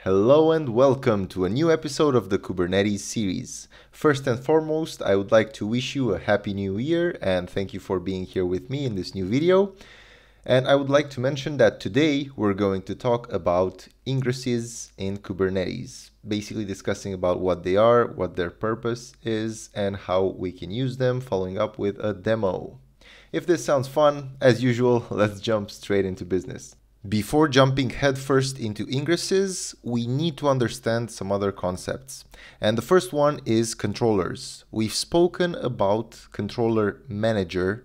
Hello and welcome to a new episode of the Kubernetes series. First and foremost, I would like to wish you a happy new year and thank you for being here with me in this new video. And I would like to mention that today we're going to talk about ingresses in Kubernetes, basically discussing about what they are, what their purpose is, and how we can use them, following up with a demo. If this sounds fun, as usual, let's jump straight into business. Before jumping headfirst into ingresses, we need to understand some other concepts. And the first one is controllers. We've spoken about controller manager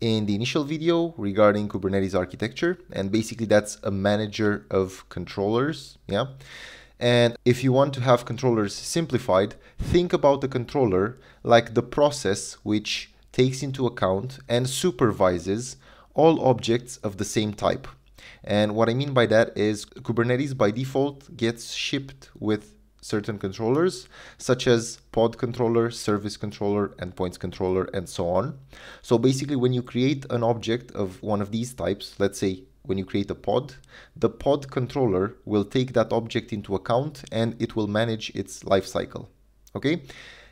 in the initial video regarding Kubernetes architecture. And basically that's a manager of controllers. Yeah. And if you want to have controllers simplified, think about the controller like the process which takes into account and supervises all objects of the same type. And what I mean by that is Kubernetes by default gets shipped with certain controllers, such as pod controller, service controller, endpoints controller, and so on. So basically, when you create an object of one of these types, let's say when you create a pod, the pod controller will take that object into account and it will manage its lifecycle. Okay?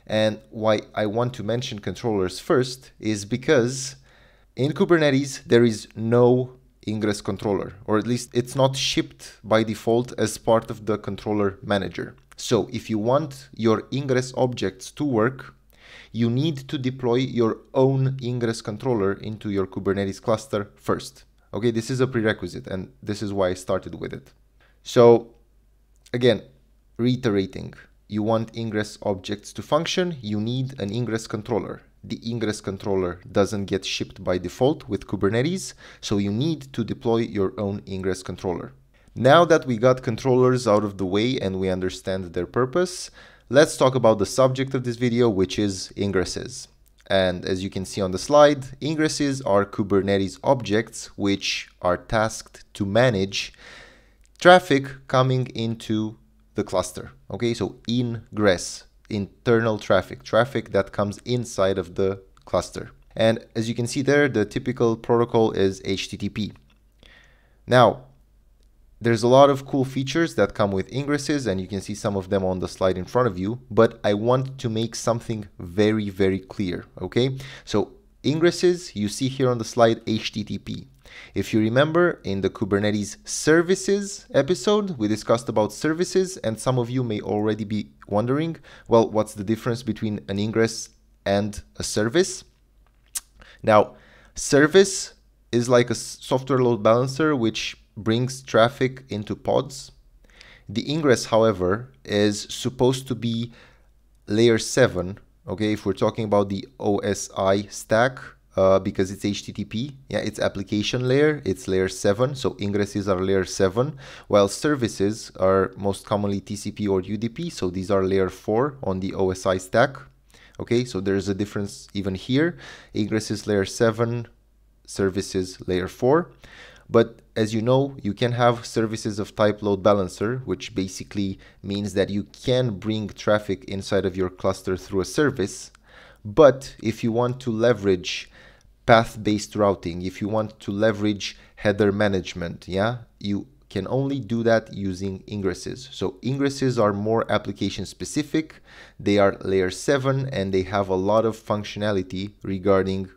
And why I want to mention controllers first is because in Kubernetes, there is no ingress controller, or at least it's not shipped by default as part of the controller manager. So if you want your ingress objects to work, you need to deploy your own ingress controller into your Kubernetes cluster first. Okay, this is a prerequisite and this is why I started with it. So again, reiterating, you want ingress objects to function, you need an ingress controller the ingress controller doesn't get shipped by default with Kubernetes, so you need to deploy your own ingress controller. Now that we got controllers out of the way and we understand their purpose, let's talk about the subject of this video, which is ingresses. And as you can see on the slide, ingresses are Kubernetes objects which are tasked to manage traffic coming into the cluster. Okay, so ingress internal traffic, traffic that comes inside of the cluster. And as you can see there, the typical protocol is HTTP. Now, there's a lot of cool features that come with ingresses and you can see some of them on the slide in front of you, but I want to make something very, very clear, okay? So ingresses, you see here on the slide HTTP. If you remember in the Kubernetes services episode, we discussed about services and some of you may already be wondering, well, what's the difference between an ingress and a service? Now, service is like a software load balancer which brings traffic into pods. The ingress, however, is supposed to be layer 7. Okay, if we're talking about the OSI stack, uh, because it's HTTP. Yeah, it's application layer, it's layer 7. So ingresses are layer 7, while services are most commonly TCP or UDP. So these are layer 4 on the OSI stack. Okay, so there's a difference even here. Ingresses layer 7, services layer 4. But as you know, you can have services of type load balancer, which basically means that you can bring traffic inside of your cluster through a service. But if you want to leverage path-based routing, if you want to leverage header management, yeah, you can only do that using ingresses. So ingresses are more application specific. They are layer 7 and they have a lot of functionality regarding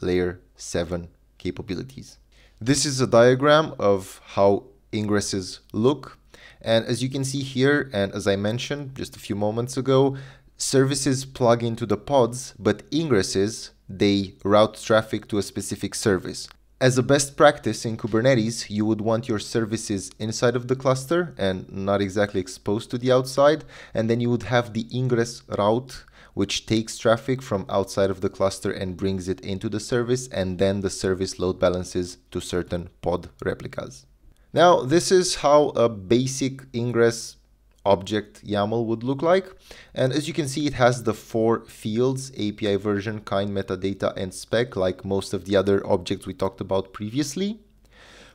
layer 7 capabilities. This is a diagram of how ingresses look. And as you can see here, and as I mentioned just a few moments ago, services plug into the pods, but ingresses they route traffic to a specific service. As a best practice in Kubernetes, you would want your services inside of the cluster and not exactly exposed to the outside. And then you would have the ingress route, which takes traffic from outside of the cluster and brings it into the service. And then the service load balances to certain pod replicas. Now, this is how a basic ingress object YAML would look like. And as you can see, it has the four fields, API version, kind, metadata, and spec, like most of the other objects we talked about previously.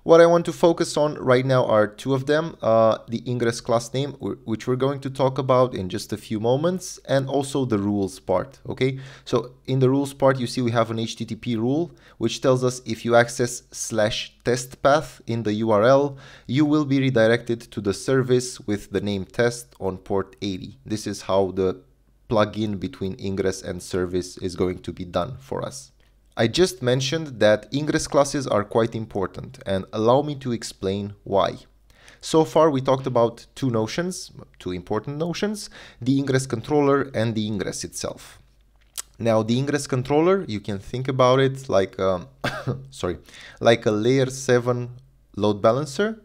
What I want to focus on right now are two of them, uh, the ingress class name, which we're going to talk about in just a few moments, and also the rules part, okay? So in the rules part, you see we have an HTTP rule, which tells us if you access slash test path in the URL, you will be redirected to the service with the name test on port 80. This is how the plugin between ingress and service is going to be done for us. I just mentioned that ingress classes are quite important and allow me to explain why. So far we talked about two notions, two important notions, the ingress controller and the ingress itself. Now the ingress controller, you can think about it like a, sorry, like a layer 7 load balancer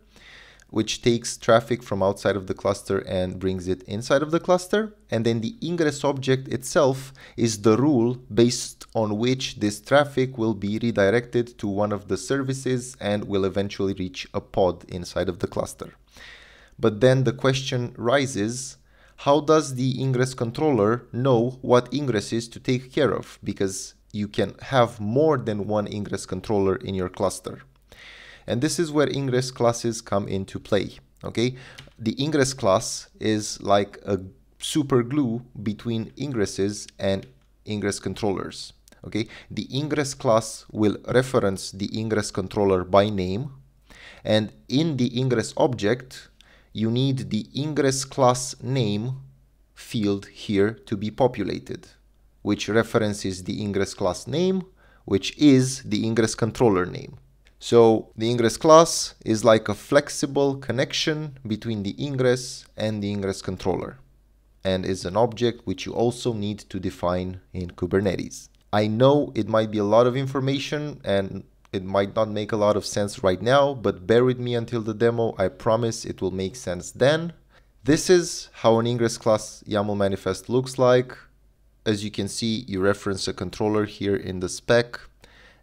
which takes traffic from outside of the cluster and brings it inside of the cluster. And then the ingress object itself is the rule based on which this traffic will be redirected to one of the services and will eventually reach a pod inside of the cluster. But then the question rises, how does the ingress controller know what ingress is to take care of? Because you can have more than one ingress controller in your cluster. And this is where ingress classes come into play. Okay, the ingress class is like a super glue between ingresses and ingress controllers. Okay, the ingress class will reference the ingress controller by name, and in the ingress object, you need the ingress class name field here to be populated, which references the ingress class name, which is the ingress controller name. So the ingress class is like a flexible connection between the ingress and the ingress controller and is an object which you also need to define in Kubernetes. I know it might be a lot of information and it might not make a lot of sense right now, but bear with me until the demo. I promise it will make sense then. This is how an ingress class YAML manifest looks like. As you can see, you reference a controller here in the spec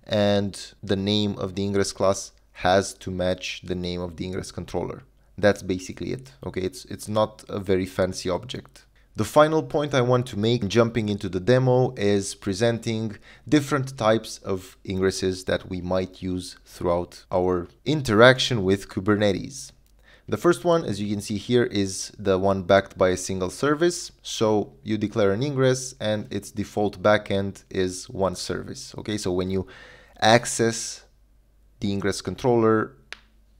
and the name of the ingress class has to match the name of the ingress controller. That's basically it. Okay, it's it's not a very fancy object. The final point I want to make jumping into the demo is presenting different types of ingresses that we might use throughout our interaction with Kubernetes. The first one, as you can see here, is the one backed by a single service. So you declare an ingress and its default backend is one service. Okay, so when you access the ingress controller,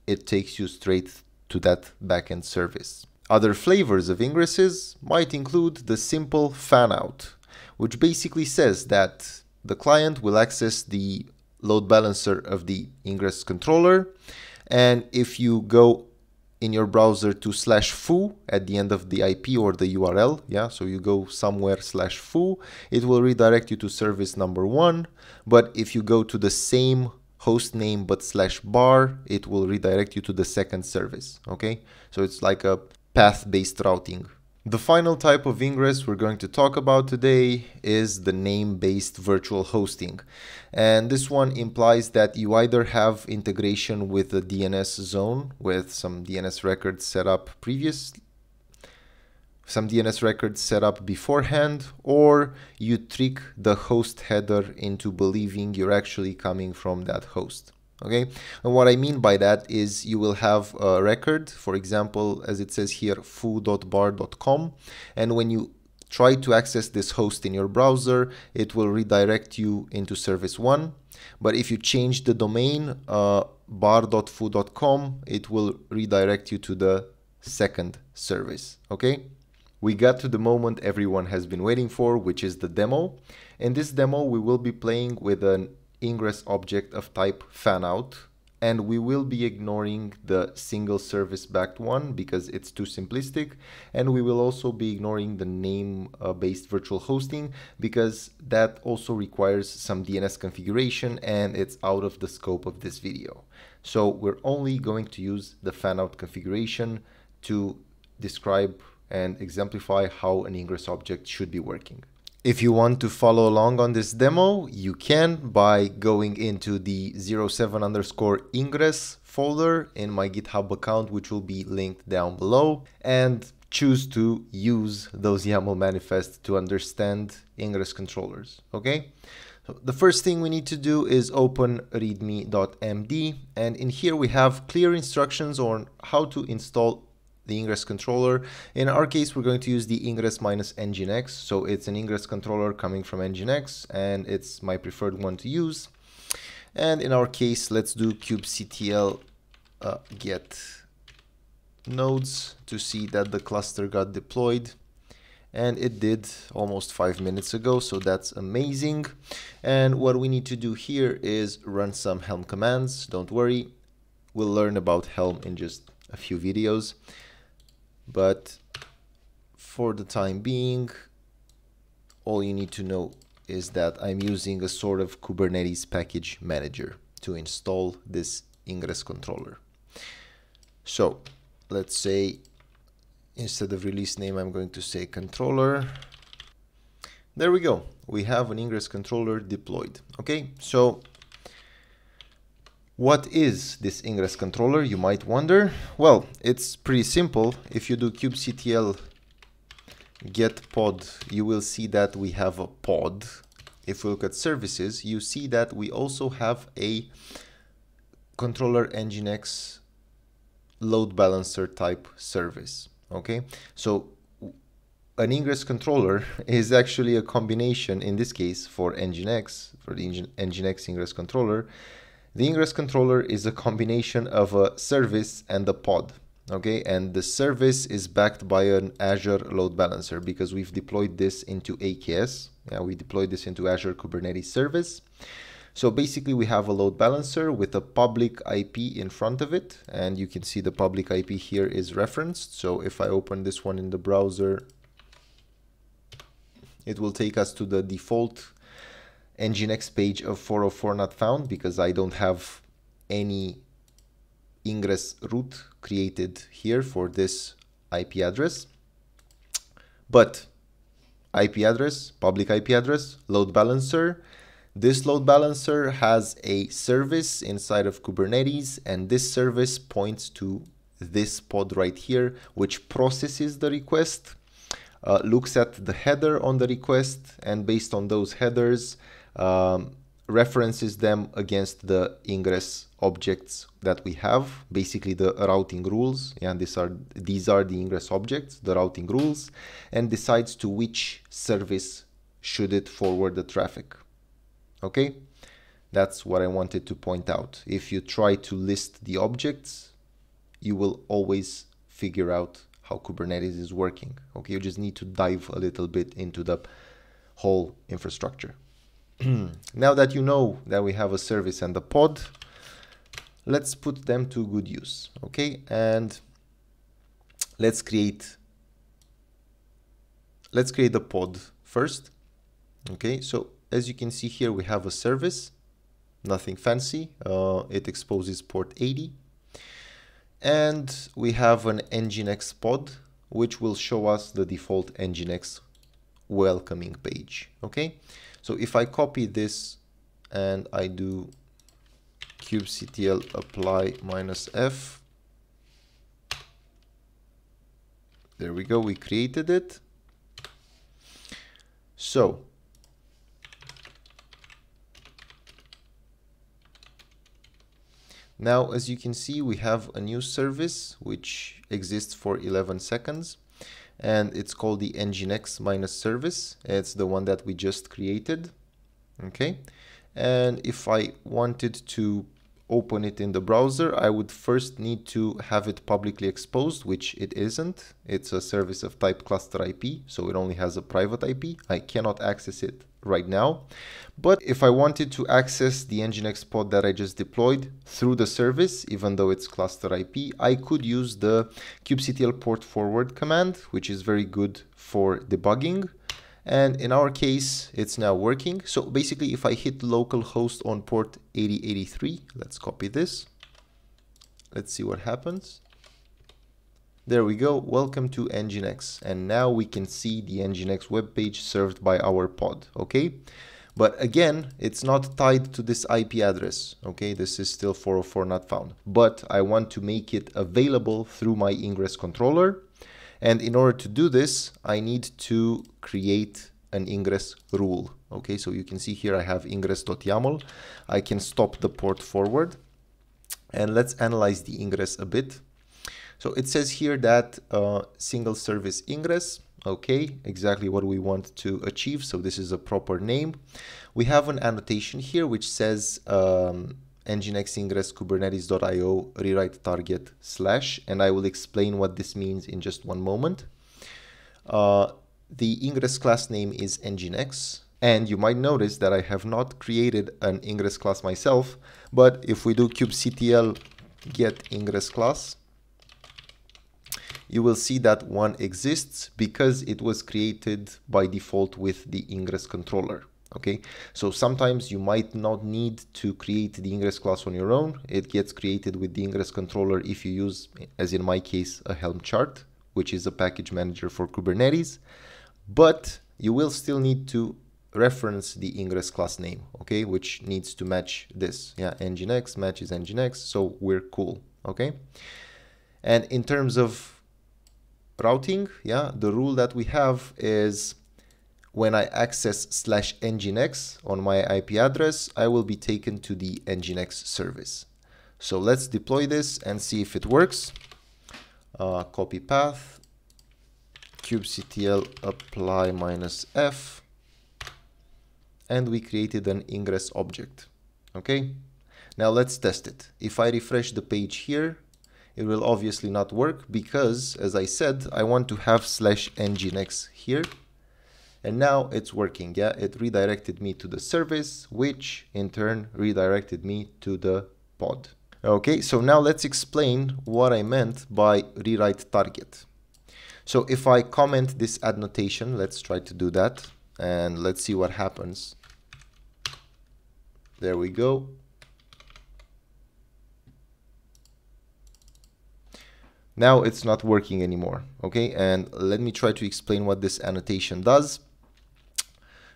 it takes you straight to that backend service. Other flavors of ingresses might include the simple fanout, which basically says that the client will access the load balancer of the ingress controller. And if you go in your browser to slash foo at the end of the IP or the URL. Yeah, so you go somewhere slash foo, it will redirect you to service number one. But if you go to the same host name but slash bar, it will redirect you to the second service. Okay, so it's like a path-based routing the final type of ingress we're going to talk about today is the name-based virtual hosting. And this one implies that you either have integration with the DNS zone with some DNS records set up previous some DNS records set up beforehand, or you trick the host header into believing you're actually coming from that host okay? And what I mean by that is you will have a record for example as it says here foo.bar.com and when you try to access this host in your browser it will redirect you into service 1 but if you change the domain uh, bar.foo.com it will redirect you to the second service okay? We got to the moment everyone has been waiting for which is the demo. In this demo we will be playing with an ingress object of type fanout and we will be ignoring the single service backed one because it's too simplistic and we will also be ignoring the name uh, based virtual hosting because that also requires some DNS configuration and it's out of the scope of this video. So we're only going to use the fanout configuration to describe and exemplify how an ingress object should be working. If you want to follow along on this demo, you can by going into the 07 underscore ingress folder in my GitHub account, which will be linked down below, and choose to use those YAML manifests to understand ingress controllers, okay? So the first thing we need to do is open readme.md and in here we have clear instructions on how to install the ingress controller. In our case, we're going to use the ingress minus nginx. So it's an ingress controller coming from nginx and it's my preferred one to use. And in our case, let's do kubectl uh, get nodes to see that the cluster got deployed and it did almost five minutes ago so that's amazing and what we need to do here is run some helm commands don't worry we'll learn about helm in just a few videos but for the time being all you need to know is that I'm using a sort of Kubernetes package manager to install this ingress controller. So let's say instead of release name I'm going to say controller. There we go. We have an ingress controller deployed. Okay so what is this ingress controller you might wonder? Well it's pretty simple. If you do kubectl get pod you will see that we have a pod. If we look at services you see that we also have a controller nginx load balancer type service okay? So an ingress controller is actually a combination in this case for nginx for the nginx ingress controller the ingress controller is a combination of a service and a pod okay? And the service is backed by an azure load balancer because we've deployed this into aks yeah we deployed this into azure kubernetes service. So basically we have a load balancer with a public IP in front of it and you can see the public IP here is referenced. So if I open this one in the browser, it will take us to the default Nginx page of 404 not found because I don't have any ingress root created here for this IP address. But IP address, public IP address, load balancer, this load balancer has a service inside of Kubernetes and this service points to this pod right here, which processes the request, uh, looks at the header on the request, and based on those headers, um, references them against the ingress objects that we have, basically the routing rules. Yeah, these are these are the ingress objects, the routing rules, and decides to which service should it forward the traffic. Okay, that's what I wanted to point out. If you try to list the objects, you will always figure out how Kubernetes is working. Okay, you just need to dive a little bit into the whole infrastructure. now that you know that we have a service and a pod, let's put them to good use. Okay, and let's create let's create the pod first. Okay, so as you can see here, we have a service, nothing fancy. Uh, it exposes port 80. And we have an Nginx pod, which will show us the default Nginx welcoming page. Okay, so if I copy this and I do kubectl apply minus f, there we go, we created it. So Now, as you can see, we have a new service which exists for 11 seconds and it's called the nginx minus service. It's the one that we just created. Okay. And if I wanted to open it in the browser, I would first need to have it publicly exposed, which it isn't. It's a service of type cluster IP, so it only has a private IP. I cannot access it right now. But if I wanted to access the Nginx pod that I just deployed through the service, even though it's cluster IP, I could use the kubectl port forward command, which is very good for debugging. And in our case, it's now working. So basically, if I hit localhost on port 8083, let's copy this. Let's see what happens. There we go. Welcome to Nginx. And now we can see the Nginx web page served by our pod. Okay. But again, it's not tied to this IP address. Okay. This is still 404 not found. But I want to make it available through my ingress controller. And in order to do this, I need to create an ingress rule. Okay, so you can see here I have ingress.yaml. I can stop the port forward. And let's analyze the ingress a bit. So it says here that uh, single service ingress, okay, exactly what we want to achieve. So this is a proper name. We have an annotation here which says um, nginx ingress kubernetes.io rewrite target slash, and I will explain what this means in just one moment. Uh, the ingress class name is nginx, and you might notice that I have not created an ingress class myself, but if we do kubectl get ingress class, you will see that one exists because it was created by default with the ingress controller okay? So sometimes you might not need to create the ingress class on your own. It gets created with the ingress controller if you use as in my case a helm chart which is a package manager for kubernetes. But you will still need to reference the ingress class name okay? Which needs to match this. Yeah nginx matches nginx so we're cool okay? And in terms of routing yeah the rule that we have is when I access slash nginx on my IP address, I will be taken to the nginx service. So let's deploy this and see if it works. Uh, copy path, kubectl apply minus f, and we created an ingress object. Okay, now let's test it. If I refresh the page here, it will obviously not work because, as I said, I want to have slash nginx here and now it's working yeah? It redirected me to the service which in turn redirected me to the pod. Okay so now let's explain what I meant by rewrite target. So if I comment this annotation let's try to do that and let's see what happens. There we go. Now it's not working anymore okay? And let me try to explain what this annotation does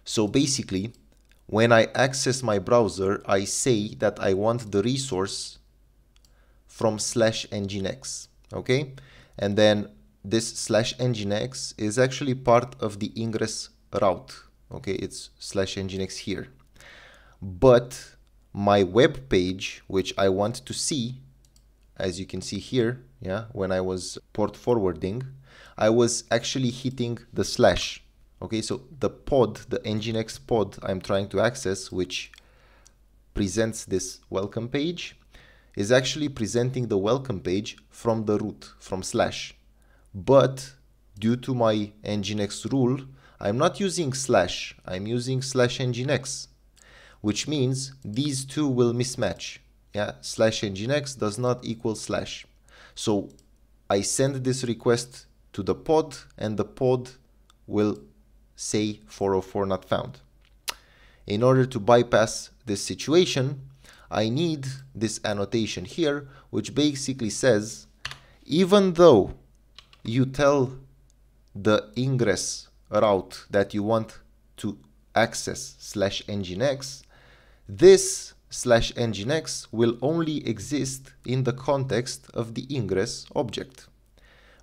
so basically, when I access my browser, I say that I want the resource from slash nginx, okay? And then this slash nginx is actually part of the ingress route, okay? It's slash nginx here. But my web page, which I want to see, as you can see here, yeah, when I was port forwarding, I was actually hitting the slash Okay, so the pod, the Nginx pod I'm trying to access, which presents this welcome page, is actually presenting the welcome page from the root, from slash. But due to my Nginx rule, I'm not using slash, I'm using slash Nginx, which means these two will mismatch. Yeah, slash Nginx does not equal slash. So I send this request to the pod and the pod will say 404 not found. In order to bypass this situation, I need this annotation here, which basically says, even though you tell the ingress route that you want to access slash nginx, this slash nginx will only exist in the context of the ingress object.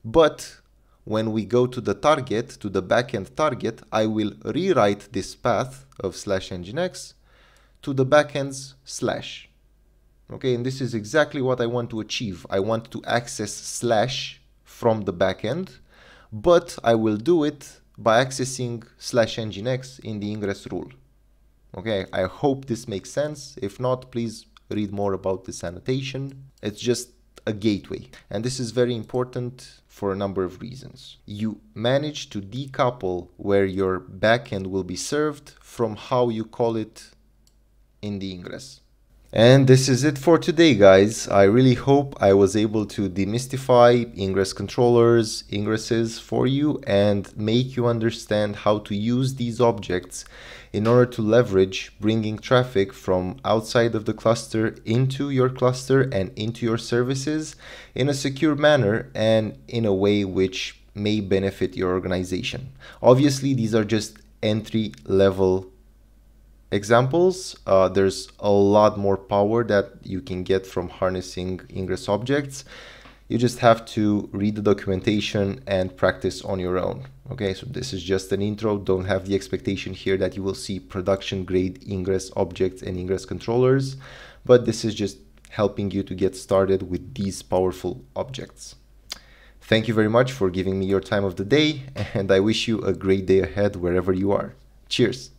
But when we go to the target, to the backend target, I will rewrite this path of slash nginx to the backend's slash. Okay, and this is exactly what I want to achieve. I want to access slash from the backend, but I will do it by accessing slash nginx in the ingress rule. Okay, I hope this makes sense. If not, please read more about this annotation. It's just a gateway. And this is very important for a number of reasons. You manage to decouple where your backend will be served from how you call it in the ingress. And this is it for today, guys. I really hope I was able to demystify ingress controllers, ingresses for you and make you understand how to use these objects in order to leverage bringing traffic from outside of the cluster into your cluster and into your services in a secure manner and in a way which may benefit your organization. Obviously, these are just entry level examples. Uh, there's a lot more power that you can get from harnessing ingress objects. You just have to read the documentation and practice on your own. Okay, so this is just an intro. Don't have the expectation here that you will see production grade ingress objects and ingress controllers, but this is just helping you to get started with these powerful objects. Thank you very much for giving me your time of the day, and I wish you a great day ahead wherever you are. Cheers!